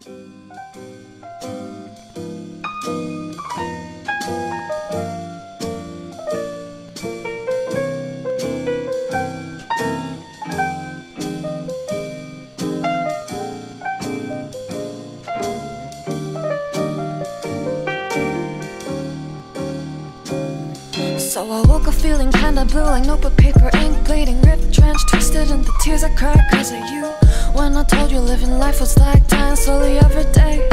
So I woke up feeling kinda blue Like notebook, paper, I told you living life was like dying slowly every day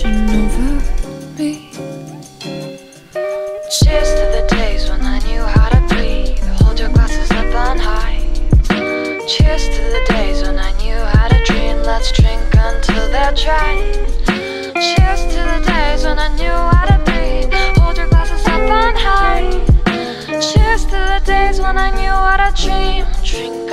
Cheers to the days when I knew how to breathe. Hold your glasses up on high. Cheers to the days when I knew how to dream. Let's drink until they're dry. Cheers to the days when I knew how to breathe. Hold your glasses up on high. Cheers to the days when I knew how to dream. Drink